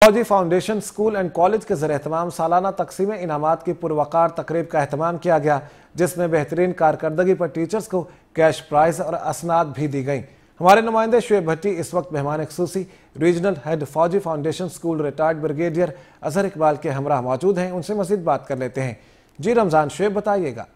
फौजी foundation school and college के ज़रिए तमाम सालाना तकसीम इनाम की पुरवकार तकरीब का अहतमाम किया गया, जिसमें बेहतरीन कारकर्दगी पर टीचर्स को कैश प्राइज और असनाद भी दी गई। हमारे नुमाइंदे शुएब भट्टी इस वक्त मेहमान खसूसी regional head Fauji foundation school retired brigadier Azhar Iqbal के हमरा मौजूद हैं, उनसे मजीद बात कर लेते हैं। जी रमज़ान, शुएब बताइएगा।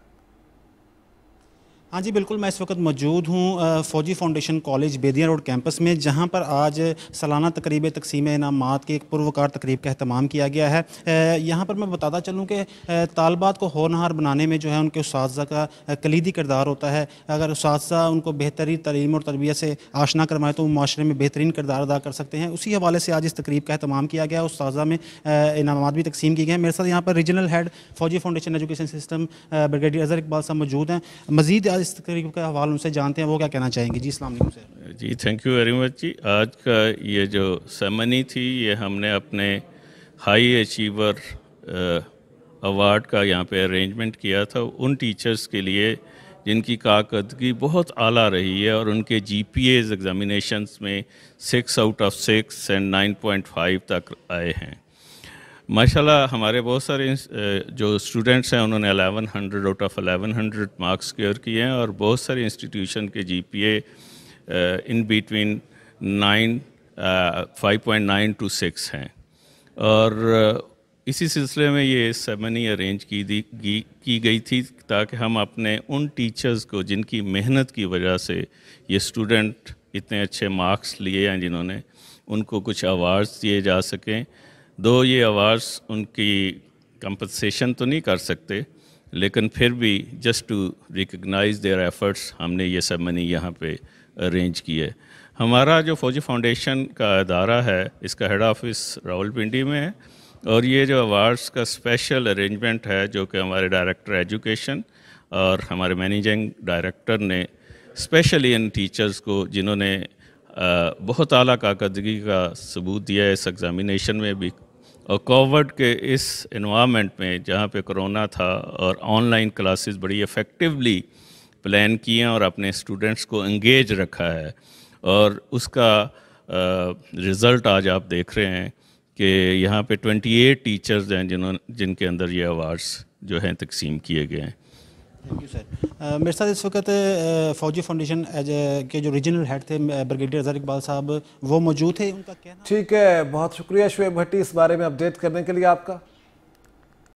हाँ जी, बिल्कुल, मैं इस वक्त मौजूद हूँ Fauji foundation college Bedian road campus में, जहाँ पर आज सालाना तकरीब तकसीम इनामत के एक पुरवकार तकरीब का अहतमाम किया गया है। यहाँ पर मैं बताता चलूँ कि तालबात को होनहार बनाने में जो है उनके उस का कलीदी किरदार होता है। अगर उस उनको बेहतरीन तलीम और तरबियत से आशना करवाएँ तो वो माशरे में बेहतरीन किरदार अदा कर सकते हैं। उसी हवाले से आज इस तकरीब का अहतमाम किया गया उस में इनाम भी तकसीम किए गए मेरे साथ यहाँ पर regional head Fauji foundation education system brigadier Azhar Iqbal साहब मौजूद हैं। मजीद इस तकरीब का हवाल उनसे जानते हैं, वो क्या कहना चाहेंगे? जी, इस्लाम से जी थैंक यू वेरी मच जी। आज का ये जो सेमनी थी, ये हमने अपने हाई अचीवर अवार्ड का यहाँ पे अरेंजमेंट किया था। उन टीचर्स के लिए जिनकी कारकर्दगी बहुत आला रही है और उनके जी पी एग्ज़ामिनेशंस में six out of six and nine point five तक आए हैं। माशाल्लाह, हमारे बहुत सारे जो स्टूडेंट्स हैं, उन्होंने 1100 आउट ऑफ़ 1100 मार्क्स क्योर किए हैं और बहुत सारे इंस्टीट्यूशन के GPA in between nine five point nine two six हैं। और इसी सिलसिले में ये सेमनी अरेंज की दी, की गई थी ताकि हम अपने उन टीचर्स को जिनकी मेहनत की वजह से ये स्टूडेंट इतने अच्छे मार्क्स लिए हैं जिन्होंने उनको कुछ अवार्ड्स दिए जा सकें। दो ये अवार्ड्स उनकी कंपनसेशन तो नहीं कर सकते, लेकिन फिर भी just to recognise their efforts हमने ये सब मनी यहाँ पे अरेंज की है। हमारा जो फौजी फाउंडेशन का अदारा है, इसका हेड ऑफ़िस रावलपिंडी में है, और ये जो अवार्ड्स का स्पेशल अरेंजमेंट है, जो कि हमारे डायरेक्टर एजुकेशन और हमारे मैनेजिंग डायरेक्टर ने स्पेशली इन टीचर्स को, जिन्होंने बहुत आला कारकर्दगी का सबूत दिया है इस एग्ज़ामिनेशन में भी। और कोविड के इस इन्वामेंट में जहाँ पे कोरोना था और ऑनलाइन क्लासेस बड़ी इफ़ेक्टिवली प्लान किए हैं और अपने स्टूडेंट्स को इंगेज रखा है। और उसका रिज़ल्ट आज आप देख रहे हैं कि यहाँ पे 28 टीचर्स हैं जिन्होंने जिनके अंदर ये अवार्ड्स जो हैं तकसीम किए गए हैं। थैंक यू सर मेरे साथ इस वक्त फौजी फाउंडेशन के जो रीजनल हेड थे ब्रिगेडियर अजहर इकबाल साहब वो मौजूद थे उनका कहना ठीक है, बहुत शुक्रिया शुएब भट्टी इस बारे में अपडेट करने के लिए आपका।